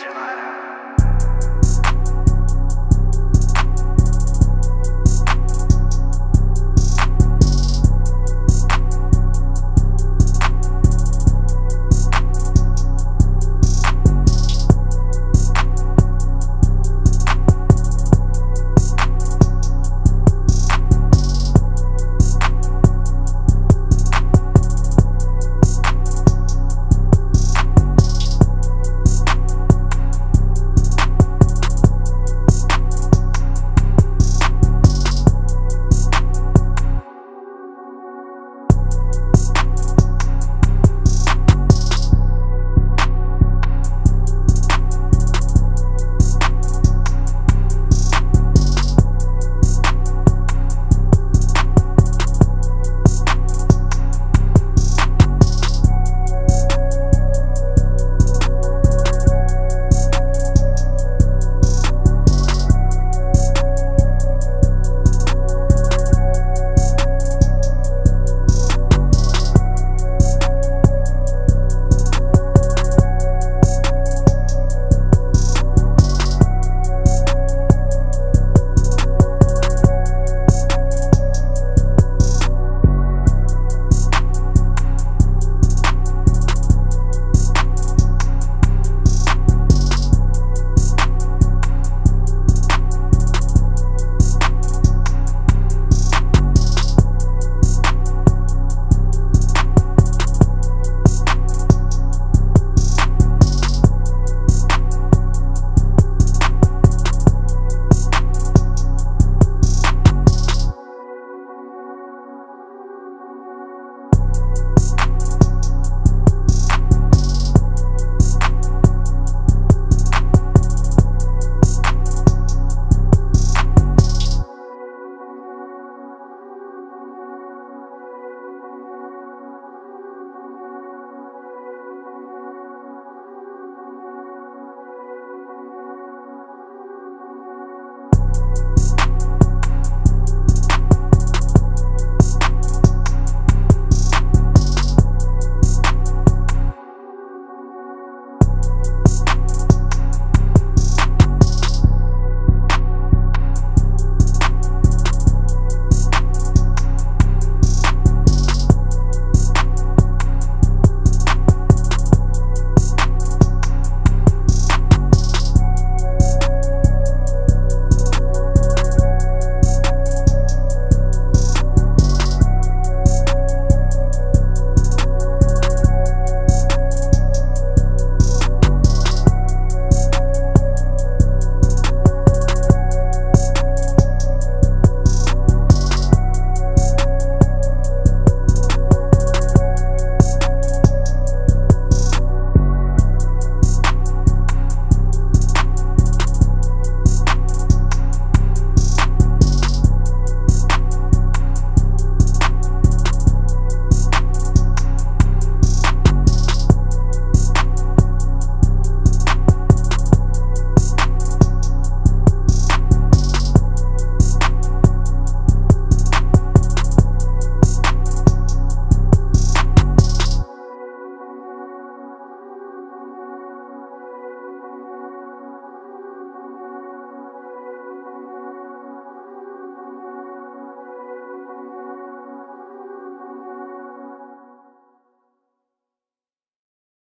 じゃない